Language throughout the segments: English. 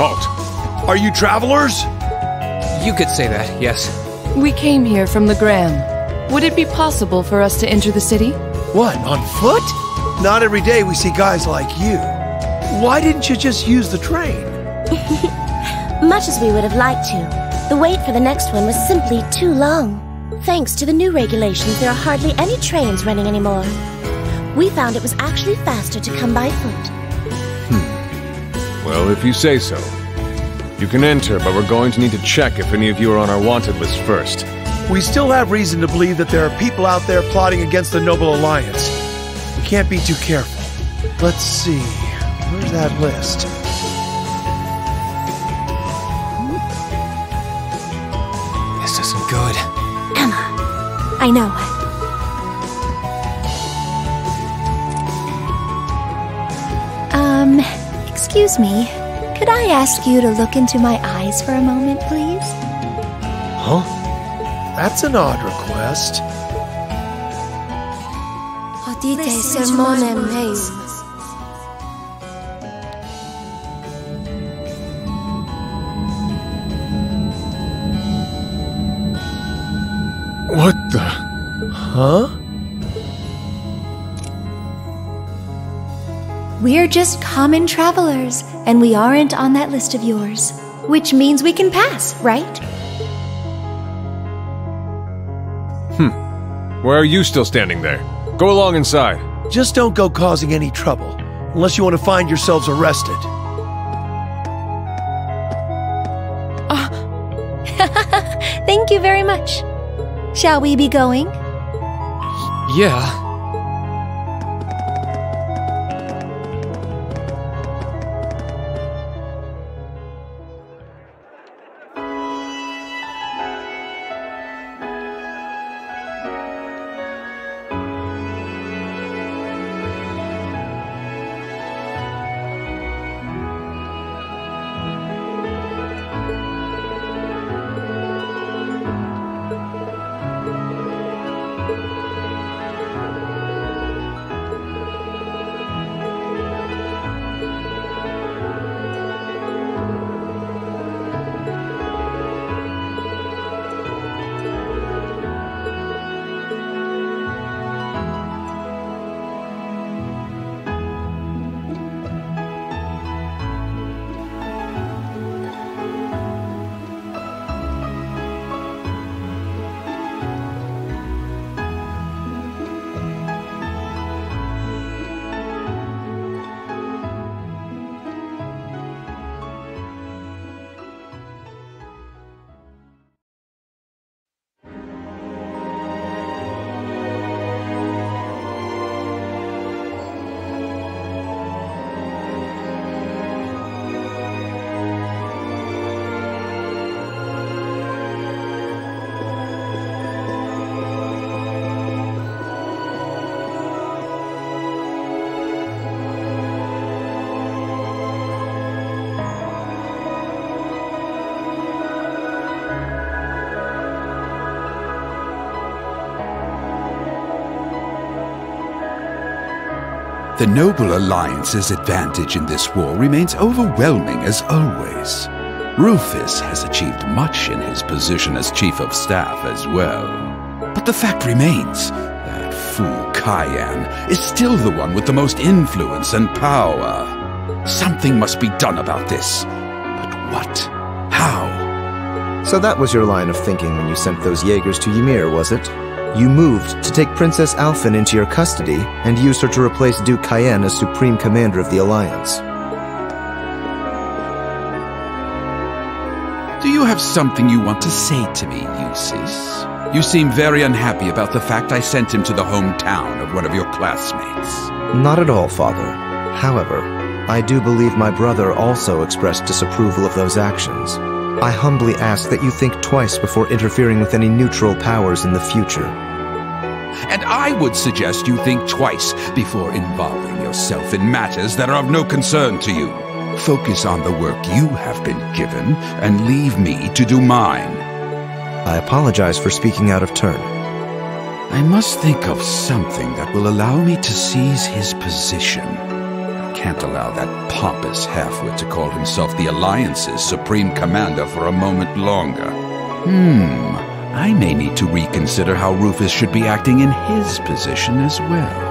Halt. Are you travelers? You could say that, yes. We came here from the Gram. Would it be possible for us to enter the city? What, on foot? Not every day we see guys like you. Why didn't you just use the train? Much as we would have liked to, the wait for the next one was simply too long. Thanks to the new regulations, there are hardly any trains running anymore. We found it was actually faster to come by foot. Well, if you say so. You can enter, but we're going to need to check if any of you are on our wanted list first. We still have reason to believe that there are people out there plotting against the Noble Alliance. We can't be too careful. Let's see. Where's that list? This isn't good. Emma, I know. Excuse me. Could I ask you to look into my eyes for a moment, please? Huh? That's an odd request. Hodite sermonem meum. What the? Huh? We're just common travelers, and we aren't on that list of yours. Which means we can pass, right? Hmm. Why are you still standing there? Go along inside. Just don't go causing any trouble, unless you want to find yourselves arrested. Thank you very much. Shall we be going? Yeah. The Noble Alliance's advantage in this war remains overwhelming as always. Rufus has achieved much in his position as Chief of Staff as well. But the fact remains, that fool Cayenne is still the one with the most influence and power. Something must be done about this. But what? How? So that was your line of thinking when you sent those Jaegers to Ymir, was it? You moved to take Princess Alfin into your custody and used her to replace Duke Cayenne as Supreme Commander of the Alliance. Do you have something you want to say to me, Jusis? You seem very unhappy about the fact I sent him to the hometown of one of your classmates. Not at all, Father. However, I do believe my brother also expressed disapproval of those actions. I humbly ask that you think twice before interfering with any neutral powers in the future. And I would suggest you think twice before involving yourself in matters that are of no concern to you. Focus on the work you have been given and leave me to do mine. I apologize for speaking out of turn. I must think of something that will allow me to seize his position. Can't allow that pompous halfwit to call himself the Alliance's Supreme Commander for a moment longer. Hmm, I may need to reconsider how Rufus should be acting in his position as well.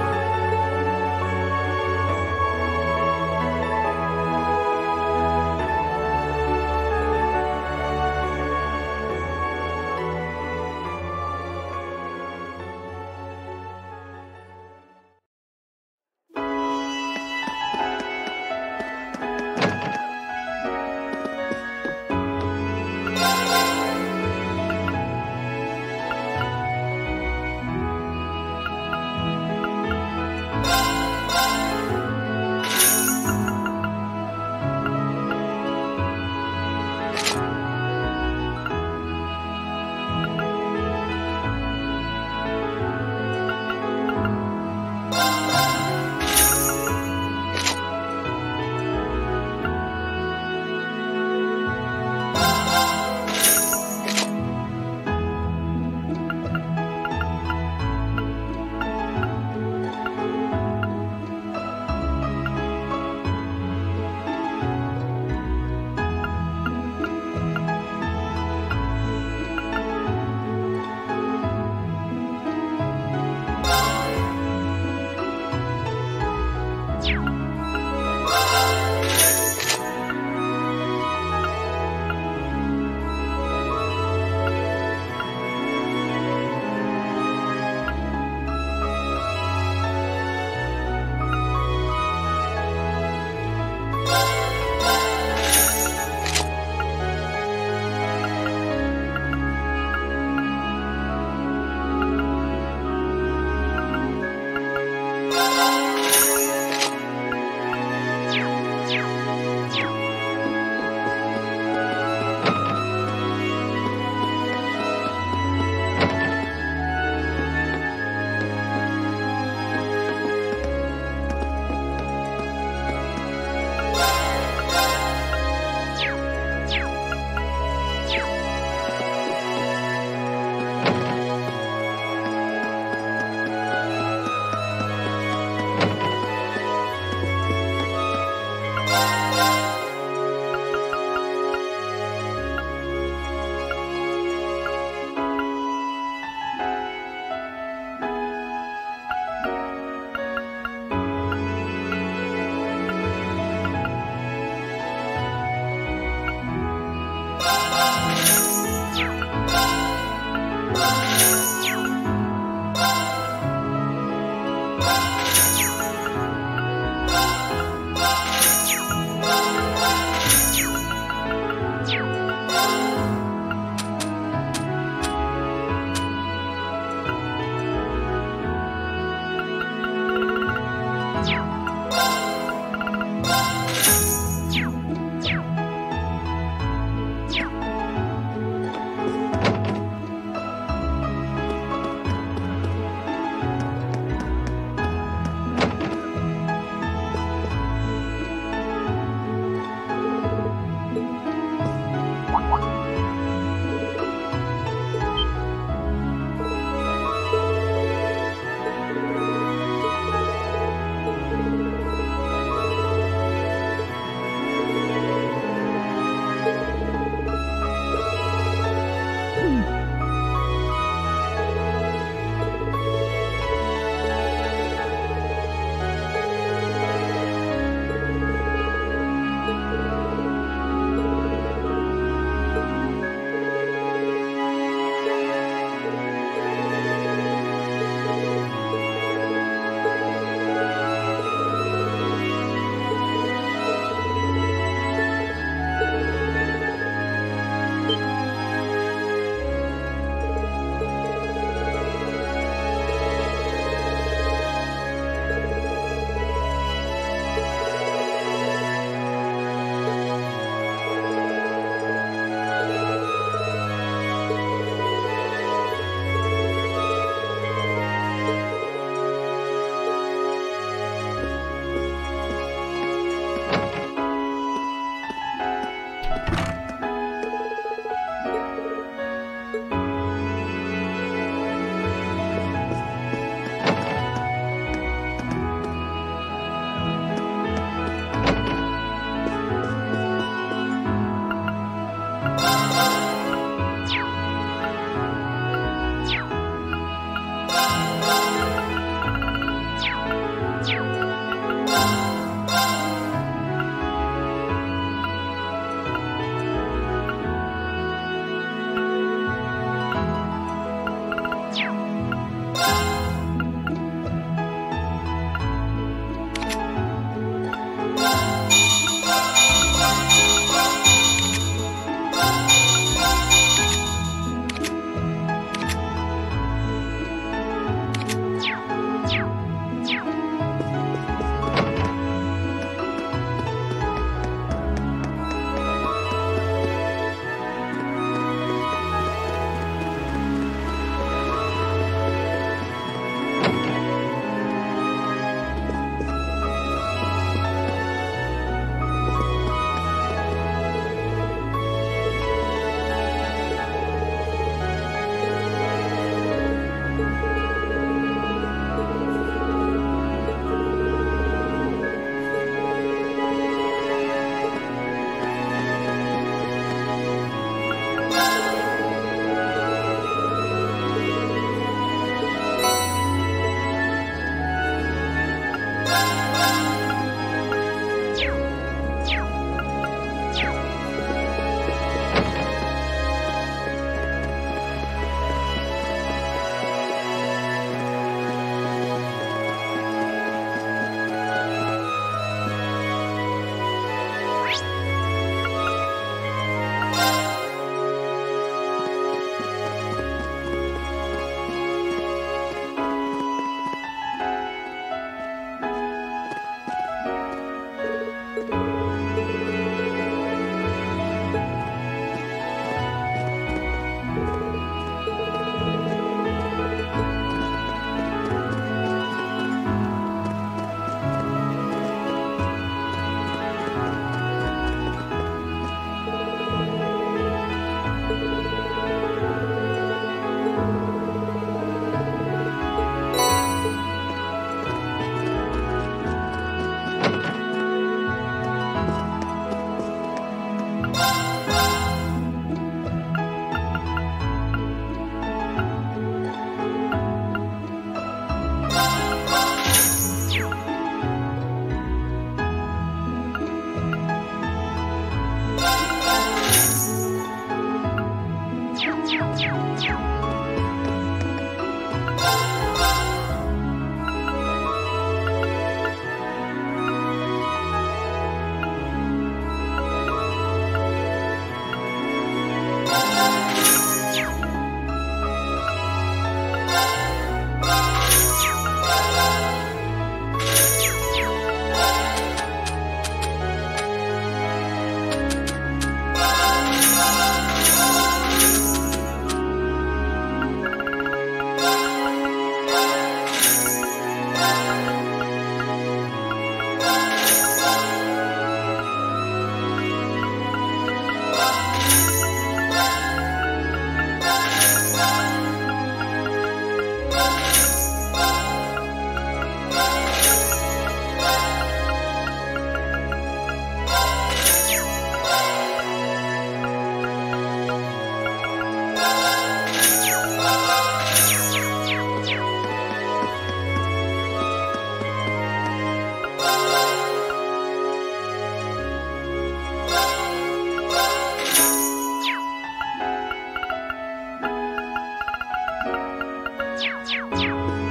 you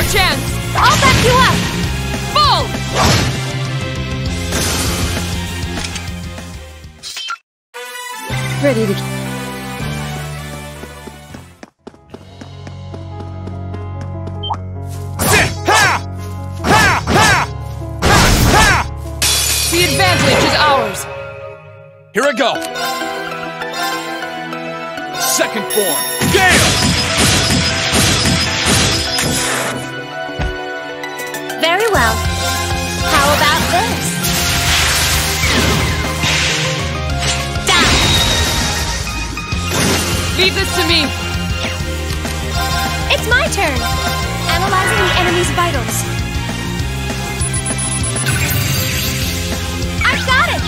Our chance! I'll back you up! Fall! Ready to... Sit! Ha! Ha! Ha! Ha! Ha! The advantage is ours. Here I go. Second form. This to me. It's my turn! Analyzing the enemy's vitals. I've got it!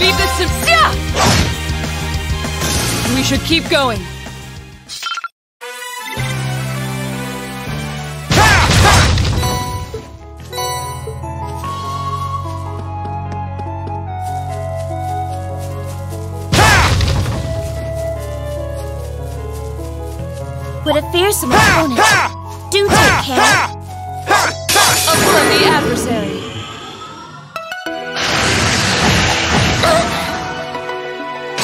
Leave this to... Yeah! We should keep going. Fearsome opponent. Do take care. A friendly adversary.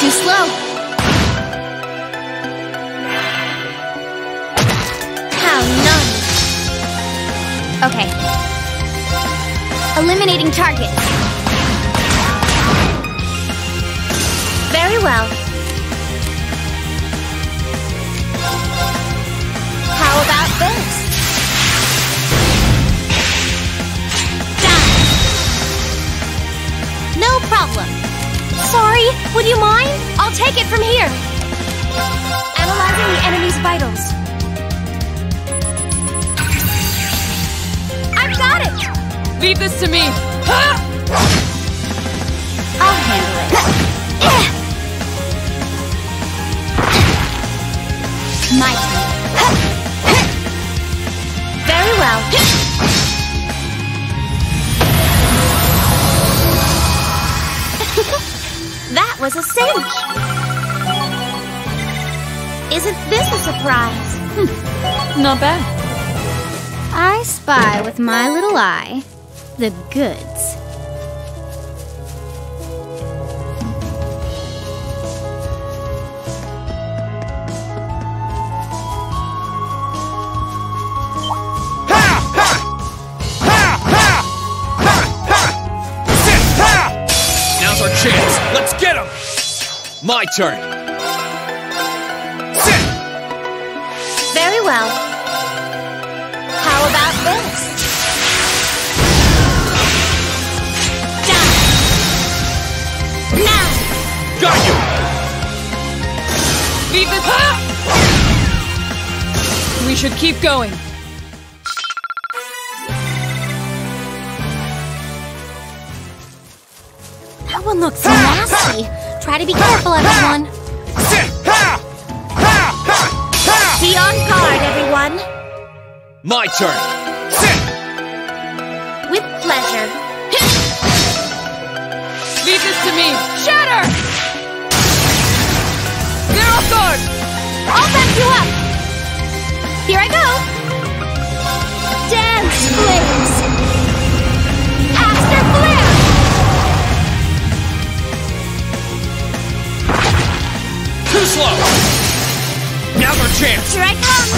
Too slow. How none. Okay. Eliminating target. Very well. How about this? Die. No problem. Sorry, would you mind? I'll take it from here. Analyzing the enemy's vitals. I've got it! Leave this to me. I'll handle it. My turn. Very well. that was a cinch. Isn't this a surprise? Hmm. Not bad. I spy with my little eye the goods. My turn. Sit! Very well. How about this? Die! Now! Got you. Leave this. Ha! We should keep going. That one looks nasty. Try to be careful, everyone. Sit! Ha! Ha! Ha! Ha! Be on guard, everyone. My turn. With pleasure. Leave this to me. Shatter! They're off guard. I'll back you up. Here I go. Dance, flames. Too slow. Now's our chance. Here I come.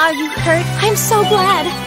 Are you hurt? I'm so glad.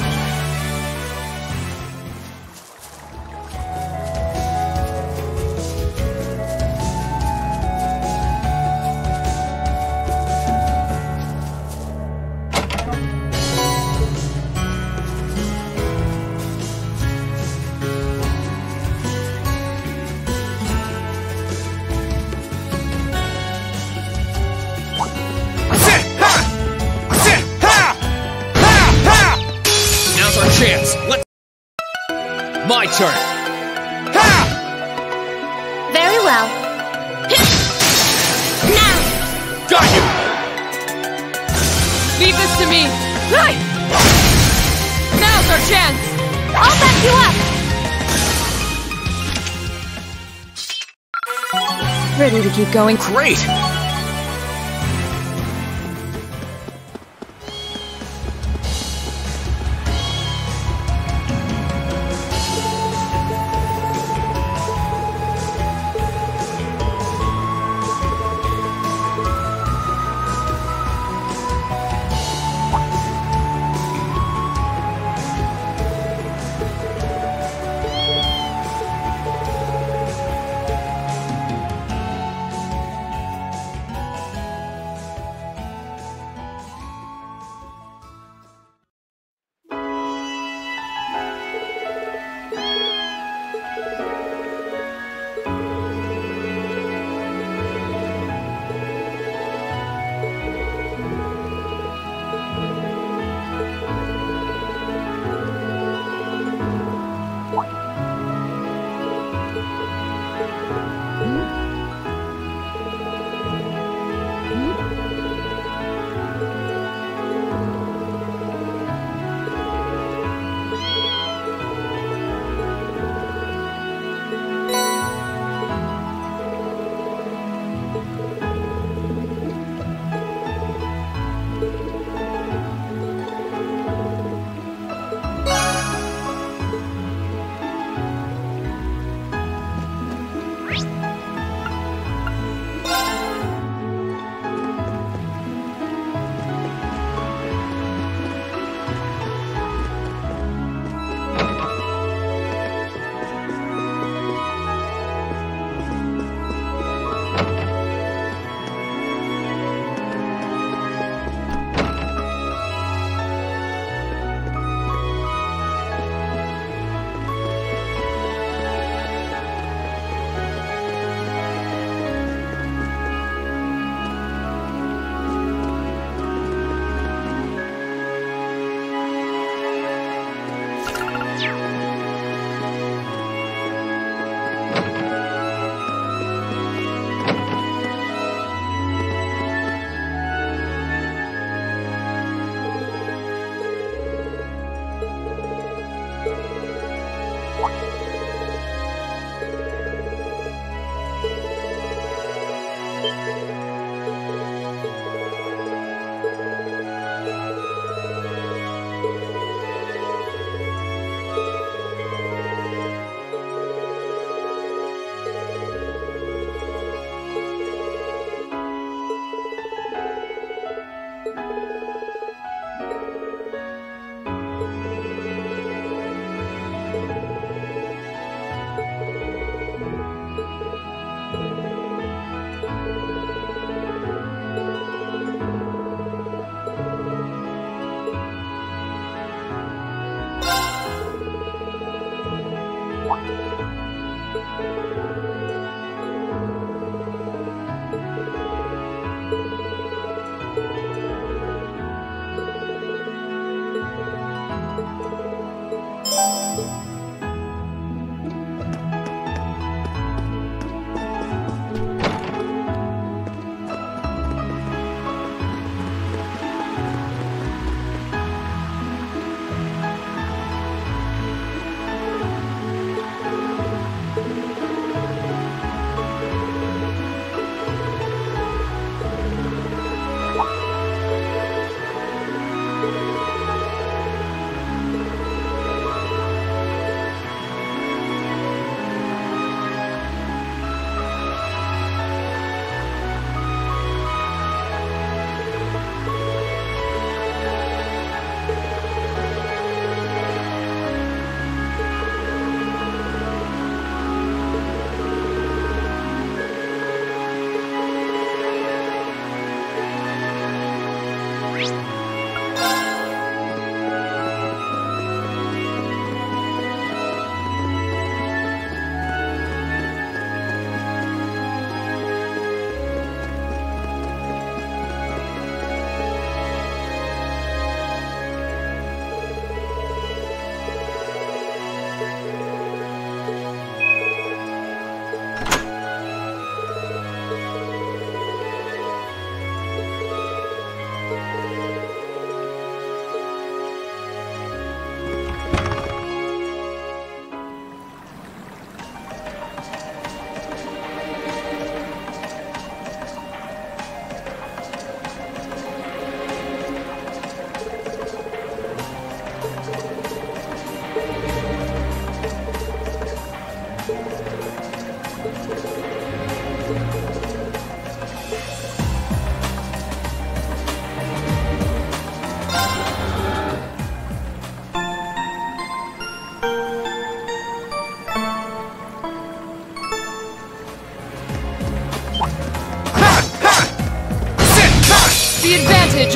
Going? Great!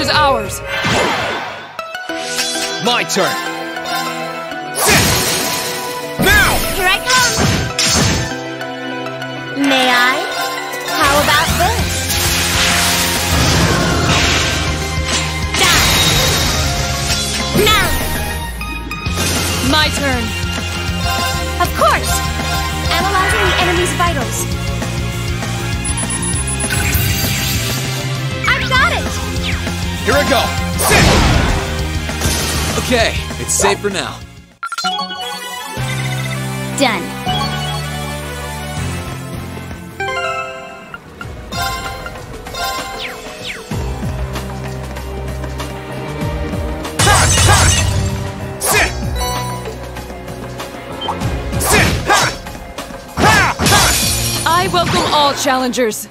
Is ours. My turn. Okay, it's safe for now. Done. Ha! Ha! Sit! Sit! Ha! Ha! Ha! I welcome all challengers.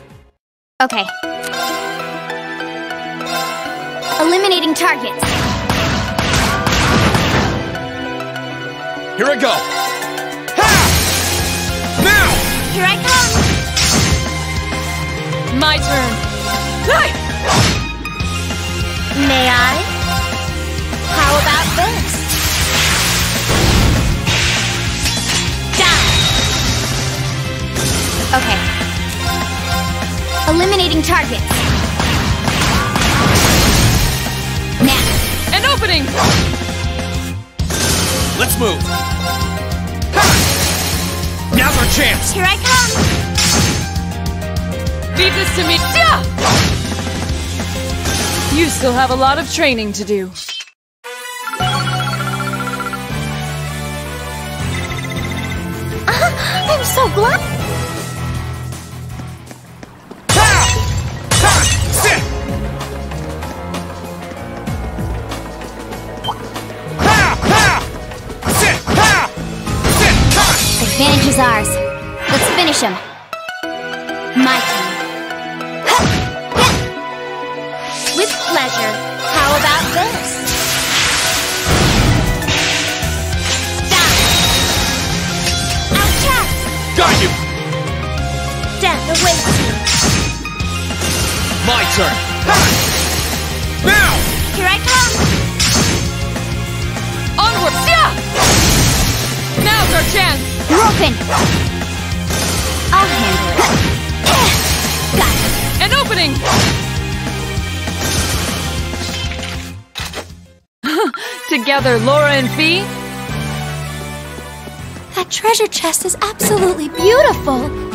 Okay. Eliminating targets. Here I go. Ha! Now! Here I come! My turn. Hey! May I? How about this? Die! Okay. Eliminating targets. Now. An opening! Let's move. Ha! Now's our chance. Here I come! Leave this to me. Yeah! You still have a lot of training to do. I'm so glad! Finish him. My turn. With pleasure. How about this? Die! Outcast! Got you! Death awaits you. My turn. Now! Here I come! Onward! Yeah! Now's our chance! Open. An opening! Together, Laura and Fie? That treasure chest is absolutely beautiful.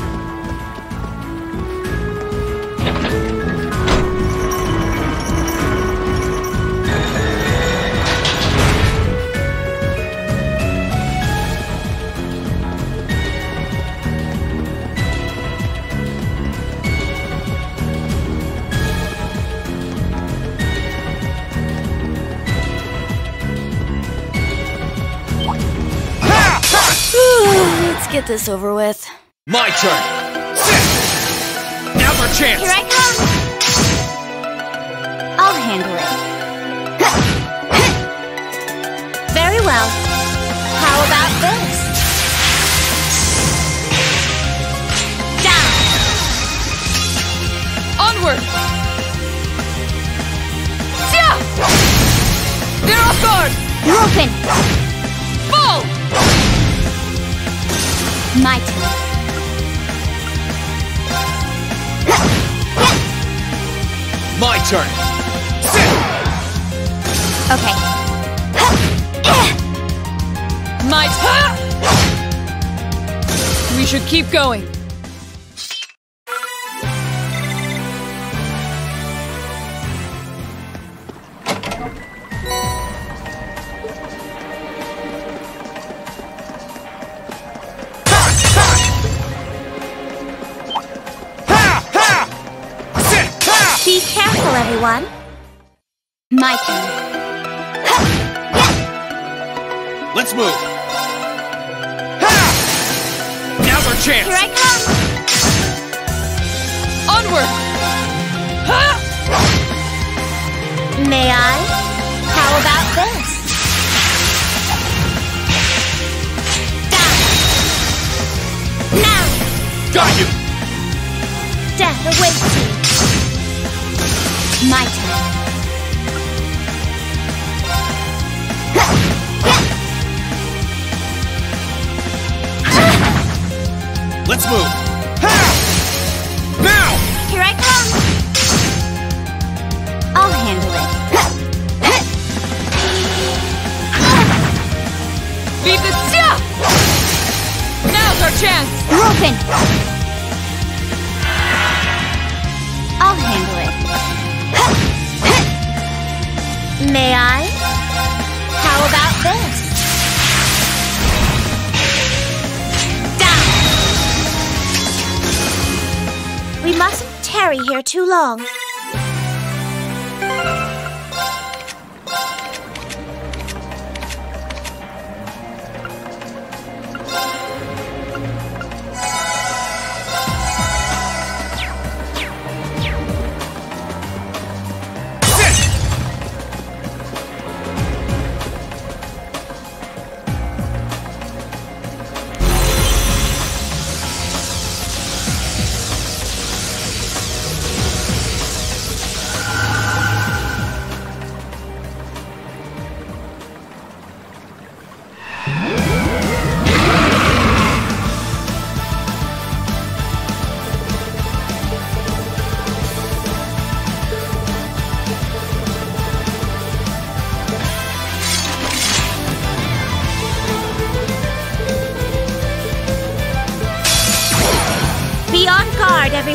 Get this over with. My turn. Sit! Now's our chance. Here I come! I'll handle it. Very well. How about this? Die! Onward! Yeah! They're off guard! You're open. Fall! My turn. My turn. Okay. My turn! We should keep going. My turn. Let's move. 棒。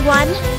everyone!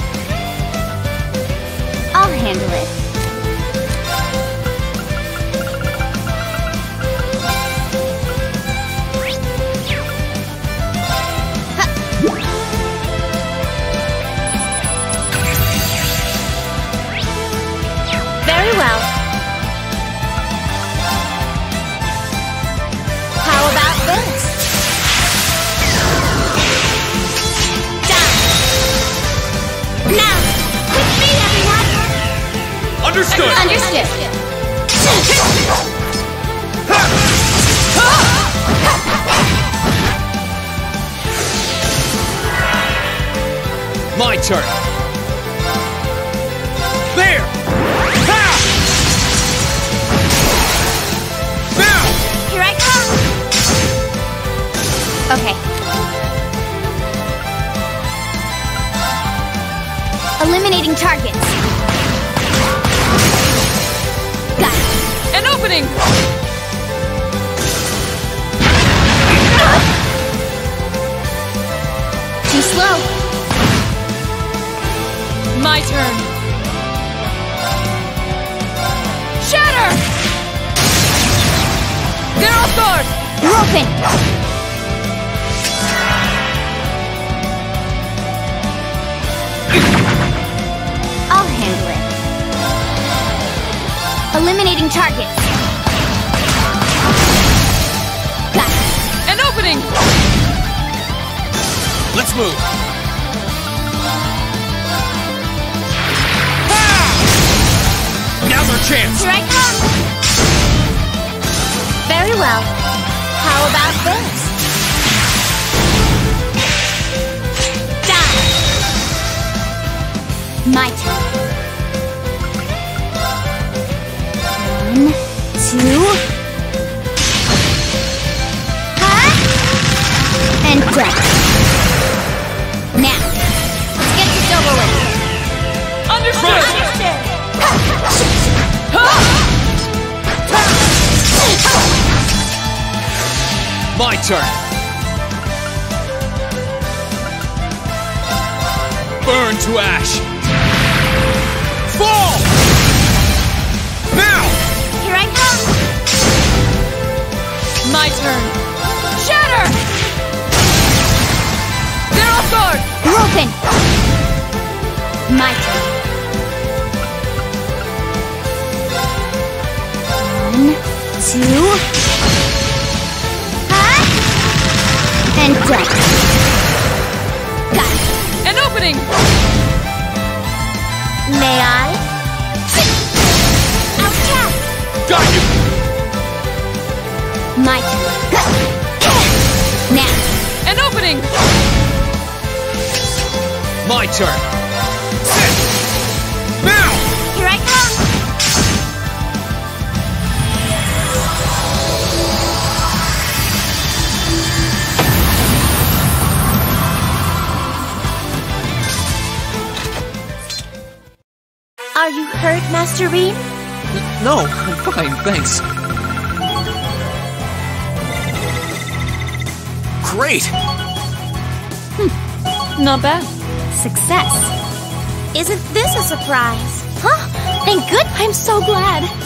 footing! May I? Outcast! Got you! My turn. Now! An opening! My turn! Master Rean? No, I'm fine, thanks. Great! Hmm, not bad. Success. Isn't this a surprise? Huh? Thank good. I'm so glad.